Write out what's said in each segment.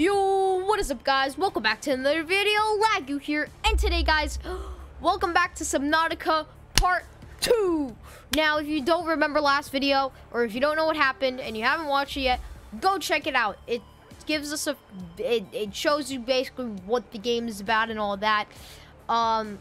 Yo, what is up guys? Welcome back to another video. Lagoo here. And today guys, welcome back to Subnautica Part 2. Now, if you don't remember last video, or if you don't know what happened and you haven't watched it yet, go check it out. It gives us a, it, it shows you basically what the game is about and all that. Um,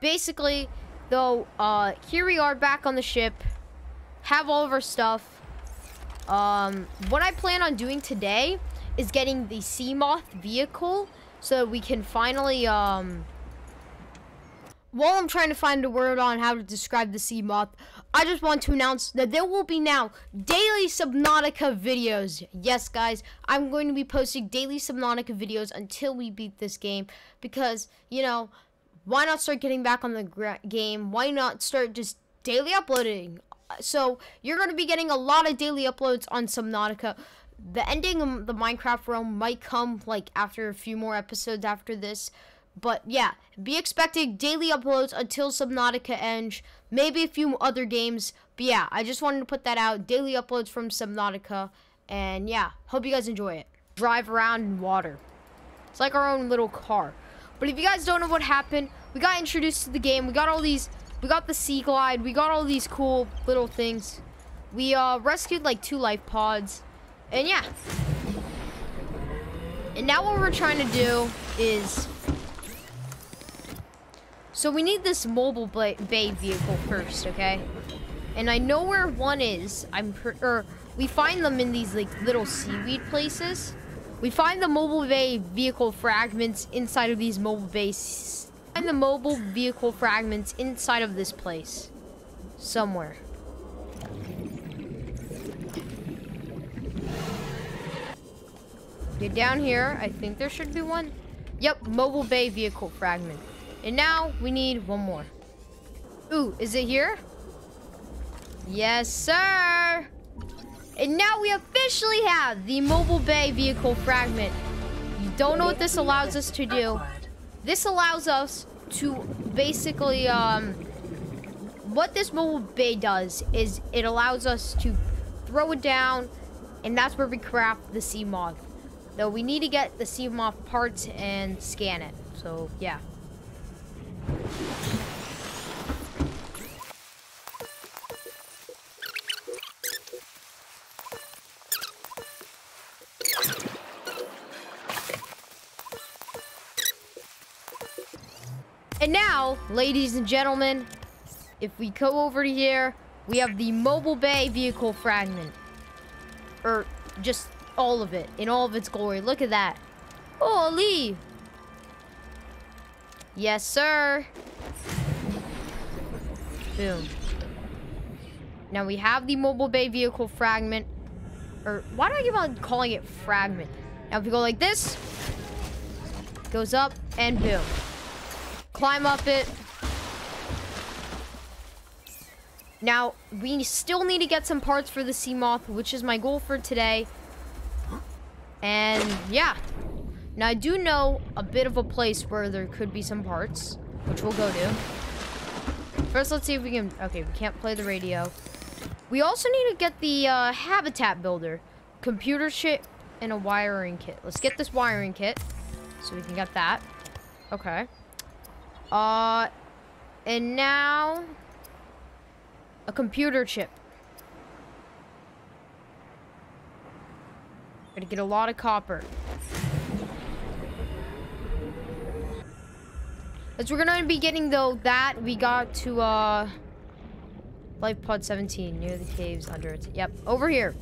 basically, though, uh, here we are back on the ship, have all of our stuff. Um, what I plan on doing today is getting the Seamoth vehicle so we can finally, um, while I'm trying to find a word on how to describe the Seamoth, I just want to announce that there will be now daily Subnautica videos. Yes, guys, I'm going to be posting daily Subnautica videos until we beat this game because, you know, why not start getting back on the game? Why not start just daily uploading? So, you're going to be getting a lot of daily uploads on Subnautica the ending of the Minecraft realm might come like after a few more episodes after this. But yeah, be expecting daily uploads until Subnautica ends. Maybe a few other games. But yeah, I just wanted to put that out. Daily uploads from Subnautica. And yeah, hope you guys enjoy it. Drive around in water. It's like our own little car. But if you guys don't know what happened, we got introduced to the game. We got all these, we got the Sea Glide. We got all these cool little things. We uh, rescued like two life pods. And yeah. And now what we're trying to do is... So we need this mobile bay vehicle first, okay? And I know where one is. I'm or er, we find them in these like little seaweed places. We find the mobile bay vehicle fragments inside of these mobile base. Find the mobile vehicle fragments inside of this place. Somewhere. Get down here. I think there should be one. Yep, mobile bay vehicle fragment. And now we need one more. Ooh, is it here? Yes, sir. And now we officially have the mobile bay vehicle fragment. You don't know what this allows us to do. This allows us to basically, um, what this mobile bay does is it allows us to throw it down, and that's where we craft the Seamoth. Though we need to get the Seamoth parts and scan it. So, yeah. And now, ladies and gentlemen, if we go over here, we have the Mobile Bay Vehicle Fragment. Or just all of it in all of its glory. Look at that. Holy. Yes, sir. Boom. Now we have the mobile bay vehicle fragment. Or why do I keep on calling it fragment? Now if we go like this, goes up and boom. Climb up it. Now, we still need to get some parts for the Seamoth, which is my goal for today. And yeah. Now I do know a bit of a place where there could be some parts, which we'll go to. First, let's see if we can... Okay, we can't play the radio. We also need to get the uh, habitat builder. Computer chip and a wiring kit. Let's get this wiring kit so we can get that. Okay. Uh, and now a computer chip. Gotta get a lot of copper. As we're gonna be getting though that we got to uh life pod 17 near the caves under it. Yep, over here.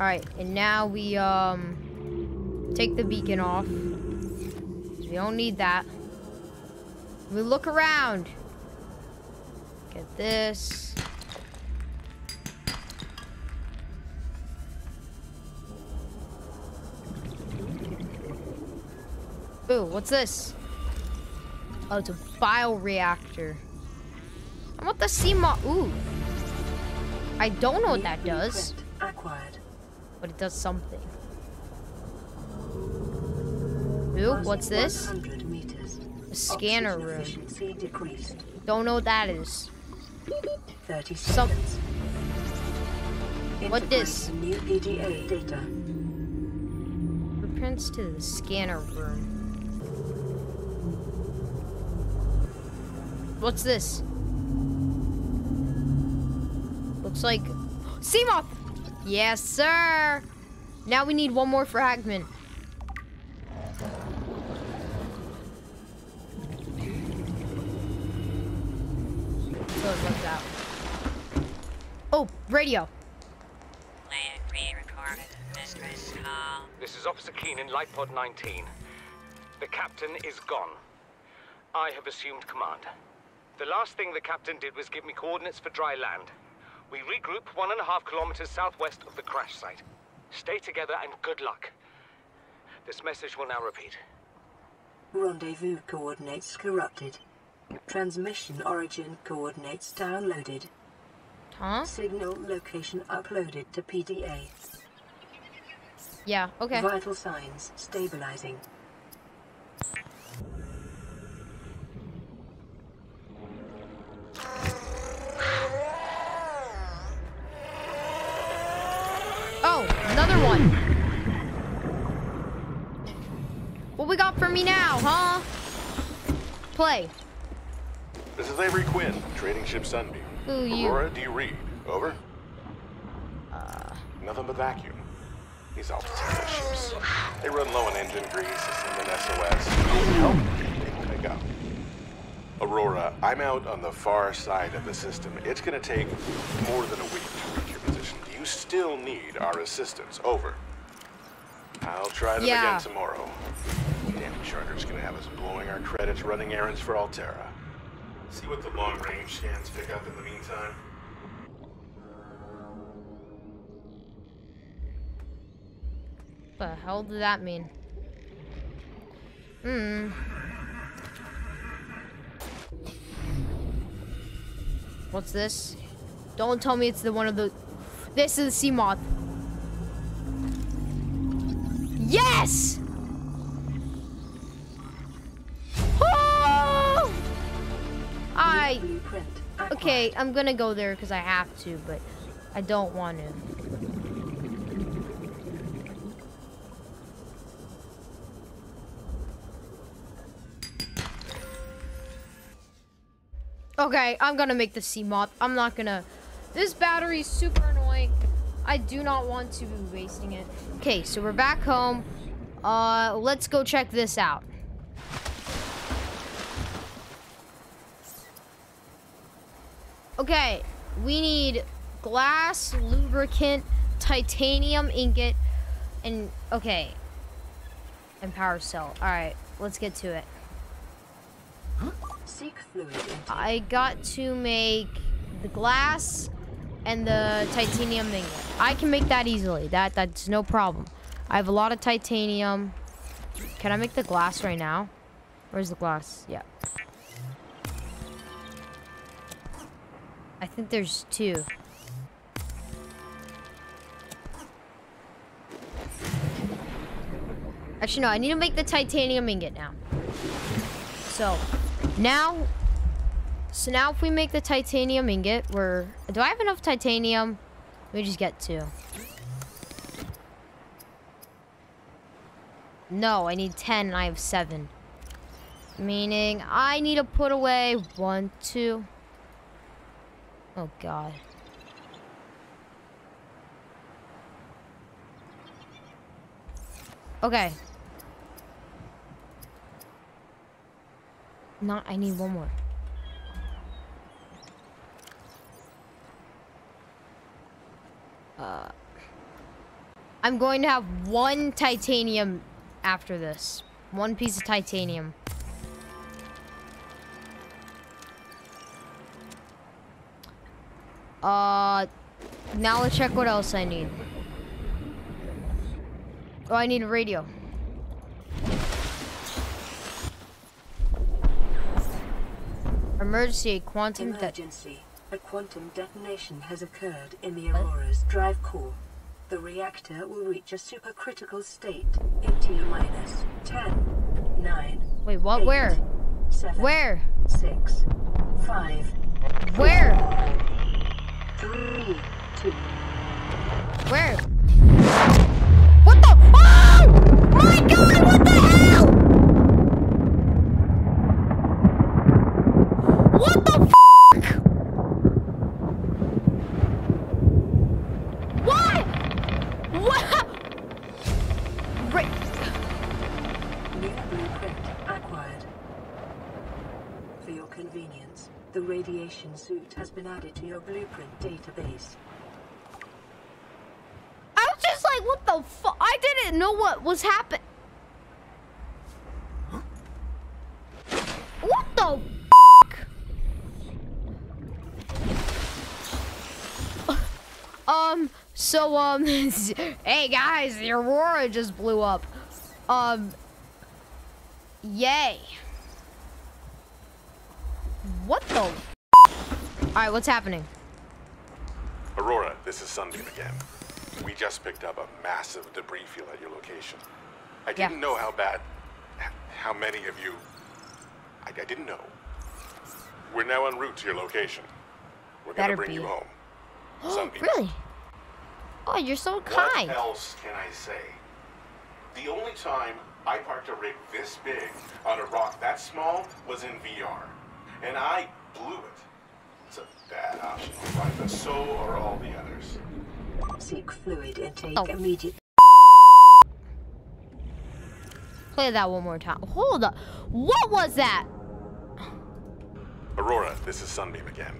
Alright, and now we um take the beacon off. We don't need that. We look around. Get this. Ooh, what's this? Oh, it's a bioreactor. I want the Seamoth. Ooh. I don't know what that does. But it does something. Ooh, what's this? A scanner room. Don't know what that is. 30 Some What this? fingerprints to the scanner room. What's this? Looks like Seamoth! Yes, sir! Now we need one more fragment. So it runs out. Oh, radio. This is Officer Keenan, Life Pod 19. The captain is gone. I have assumed command. The last thing the captain did was give me coordinates for dry land. We regroup one and a half kilometers southwest of the crash site. Stay together and good luck. This message will now repeat. Rendezvous coordinates corrupted. Transmission origin coordinates downloaded. Huh? Signal location uploaded to PDA. Yeah, okay. Vital signs stabilizing. For me now, huh? Play. This is Avery Quinn, trading ship Sunbeam. Who you? Aurora, do you read? Over? Uh. Nothing but vacuum. These Alterra ships. They run low on engine grease, send an SOS. Help, they pick up. Aurora, I'm out on the far side of the system. It's gonna take more than a week to reach your position. Do You still need our assistance. Over. I'll try them Yeah. again tomorrow. Charter's gonna have us blowing our credits running errands for Alterra. See what the long range scans pick up in the meantime. What The hell did that mean? Hmm. What's this? Don't tell me it's the one of the. This is the sea moth. Yes! I. Okay, I'm gonna go there because I have to, but I don't want to. Okay, I'm gonna make the moth. I'm not gonna. This battery is super annoying. I do not want to be wasting it. Okay, so we're back home. Uh, let's go check this out. Okay, we need glass, lubricant, titanium ingot, and okay, and power cell. All right, let's get to it. Seek fluid intake. I got to make the glass and the titanium ingot. I can make that easily. That that's no problem. I have a lot of titanium. Can I make the glass right now? Where's the glass? Yeah. I think there's two. Actually, no, I need to make the titanium ingot now. So, now, so now if we make the titanium ingot, we're, do I have enough titanium? Me just get two. No, I need 10 and I have seven. Meaning I need to put away one, two. Oh God. Okay. Not, I need one more. Uh, I'm going to have one titanium after this. One piece of titanium. Uh, now let's check what else I need. Oh, I need a radio. Emergency quantum Emergency. A quantum detonation has occurred in the Aurora's drive core. The reactor will reach a supercritical state in T minus 10, 9, Wait, what? eight, Where? 7, Where? 6, 5, Where? three, two. Where? What the? Oh! My God! What the hell? What the? F what? What? Right. New blueprint acquired. For your convenience the radiation suit has been added to your blueprint database. I was just like, what the fuck? I didn't know what was happening. What the? Um, so, um, hey guys, the Aurora just blew up. Um, yay. What the? All right, what's happening? Aurora, this is Sunbeam again. We just picked up a massive debris field at your location. I didn't know how bad, how many of you. I, I didn't know. We're now en route to your location. We're gonna Better bring be. you home. Sunbeam. Really? Oh, you're so kind. What else can I say? The only time I parked a rig this big on a rock that small was in VR, and I blew it. It's a bad option, right? But so are all the others. Seek fluid intake Oh. immediately. Play that one more time. Hold up. What was that? Aurora, this is Sunbeam again.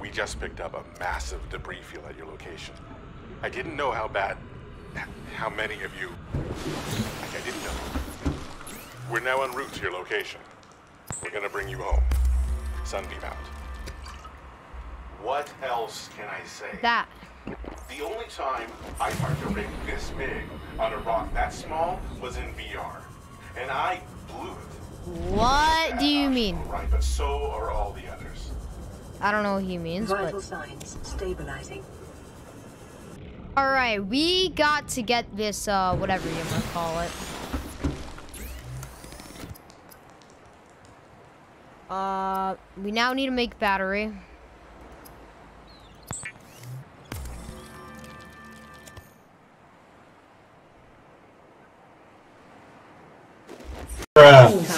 We just picked up a massive debris field at your location. I didn't know how bad, how many of you. I, I didn't know. We're now en route to your location. We're gonna bring you home. Sunbeam out. What else can I say? That. The only time I parked a rig this big on a rock that small was in VR, and I blew it. What do you mean? Right, but so are all the others. I don't know what he means, Vital but signs stabilizing. all right, we got to get this, uh, whatever you want to call it. Uh, we now need to make battery.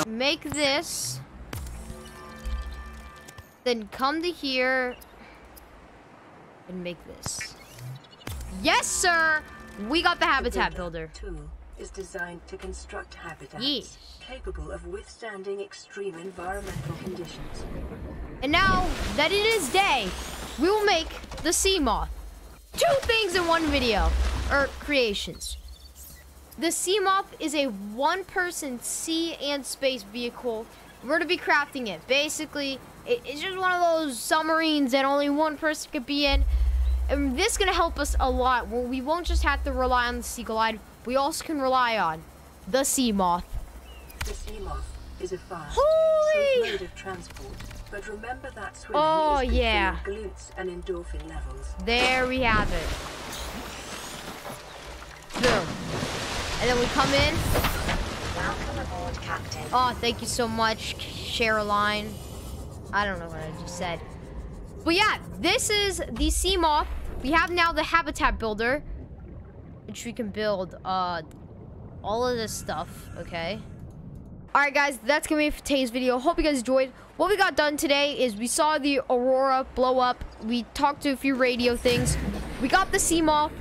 Make this. Then come to here and make this. Yes, sir. We got the habitat builder. Is designed to construct habitats Yes. capable of withstanding extreme environmental conditions. And now that it is day, we will make the sea moth. Two things in one video, or creations. The sea moth is a one-person sea and space vehicle. We're gonna be crafting it. Basically, it's just one of those submarines that only one person could be in. And this is gonna help us a lot. We won't just have to rely on the Sea Glide. We also can rely on the sea moth. The sea moth is a fast, Holy- safe mode of transport, but remember that swimming Oh, is yeah. glutes and endorphin levels. There we have it. Boom. And then we come in. Welcome aboard, Captain. Oh, thank you so much, Caroline. I don't know what I just said. But yeah, this is the sea moth. We have now the habitat builder, which we can build uh all of this stuff, okay? Alright guys, that's gonna be it for today's video. Hope you guys enjoyed. What we got done today is we saw the Aurora blow up. We talked to a few radio things. We got the sea moth.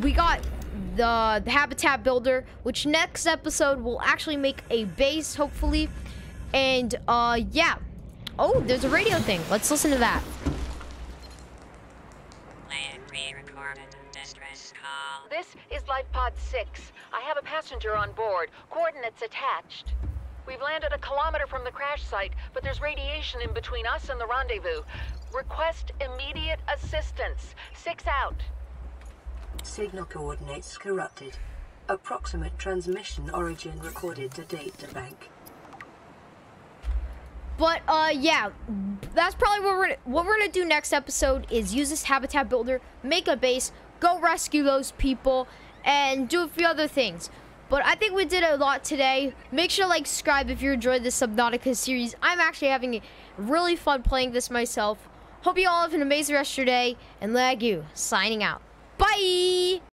We got the, the habitat builder, which next episode will actually make a base, hopefully. And uh yeah. Oh, there's a radio thing. Let's listen to that. This is Life Pod 6. I have a passenger on board. Coordinates attached. We've landed a kilometer from the crash site, but there's radiation in between us and the rendezvous. Request immediate assistance. Six out. Signal coordinates corrupted. Approximate transmission origin recorded to date data bank. But uh yeah, that's probably what we're what we're gonna do next episode is use this habitat builder, make a base, go rescue those people, and do a few other things. But I think we did a lot today. Make sure to like subscribe if you enjoyed this Subnautica series. I'm actually having really fun playing this myself. Hope you all have an amazing rest of your day, and Lagoo signing out. Bye.